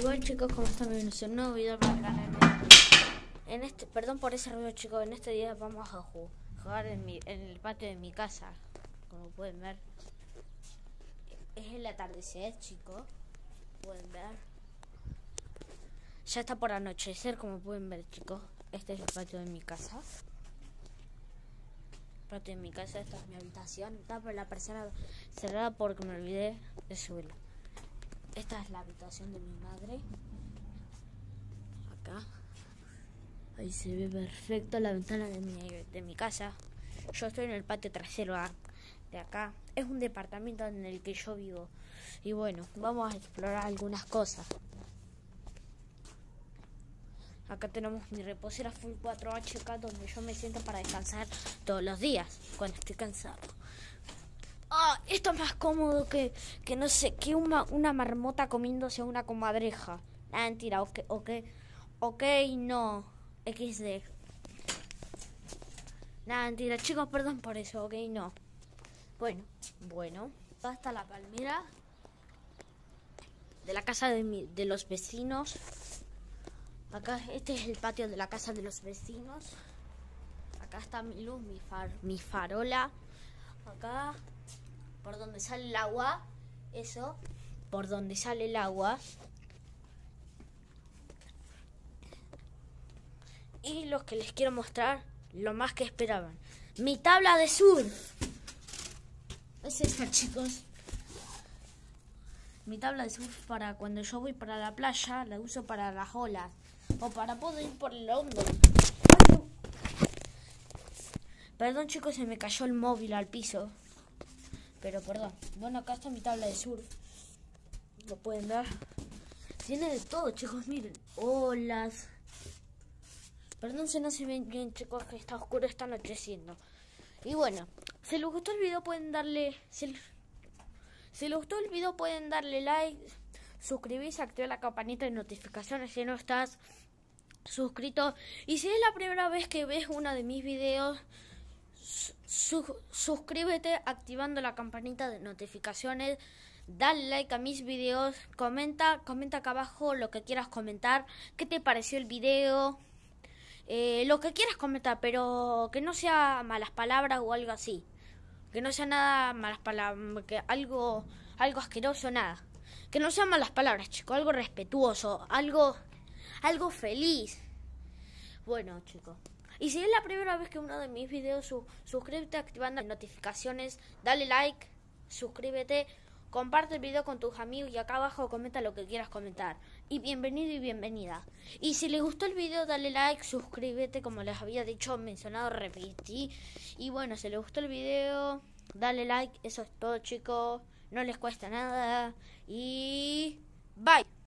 Igual chicos, como están viendo un nuevo video para el canal. En este, perdón por ese ruido chicos, en este día vamos a jugar en el patio de mi casa. Como pueden ver. Es el atardecer chicos. Pueden ver. Ya está por anochecer, como pueden ver chicos. Este es el patio de mi casa. El patio de mi casa, esta es mi habitación. Está por la persona cerrada porque me olvidé de subirlo. Esta es la habitación de mi madre. Acá. Ahí se ve perfecto la ventana de mi, de mi casa. Yo estoy en el patio trasero de acá. Es un departamento en el que yo vivo. Y bueno, vamos a explorar algunas cosas. Acá tenemos mi reposera Full 4HK donde yo me siento para descansar todos los días cuando estoy cansado. Ah, esto es más cómodo que, que no sé, que una, una marmota comiéndose una comadreja. Ah, mentira, ok, ok, ok, no, XD. Nada, mentira, chicos, perdón por eso, ok, no. Bueno, bueno, hasta la palmera de la casa de, mi, de los vecinos. Acá, este es el patio de la casa de los vecinos. Acá está mi luz, mi, far, mi farola. Acá donde sale el agua, eso, por donde sale el agua. Y lo que les quiero mostrar, lo más que esperaban, mi tabla de surf. Es esta, chicos. Mi tabla de surf para cuando yo voy para la playa, la uso para las olas o para poder ir por el hondo. Perdón chicos, se me cayó el móvil al piso. Pero perdón. Bueno, acá está mi tabla de surf. Lo pueden ver. Tiene de todo, chicos. Miren. Olas. Perdón si no se ven bien, chicos, que está oscuro, está anocheciendo. Y bueno, si les gustó el video pueden darle... Si, si les gustó el video pueden darle like, suscribirse, activar la campanita de notificaciones si no estás suscrito. Y si es la primera vez que ves uno de mis videos suscríbete activando la campanita de notificaciones, dale like a mis videos, comenta, comenta acá abajo lo que quieras comentar, qué te pareció el video, eh, lo que quieras comentar, pero que no sea malas palabras o algo así, que no sea nada malas palabras, que algo, algo asqueroso, nada, que no sean malas palabras, chicos, algo respetuoso, algo, algo feliz. Bueno, chicos. Y si es la primera vez que uno de mis videos, suscríbete activando las notificaciones, dale like, suscríbete, comparte el video con tus amigos y acá abajo comenta lo que quieras comentar. Y bienvenido y bienvenida. Y si les gustó el video, dale like, suscríbete, como les había dicho, mencionado, repetí. Y bueno, si les gustó el video, dale like, eso es todo chicos, no les cuesta nada. Y bye.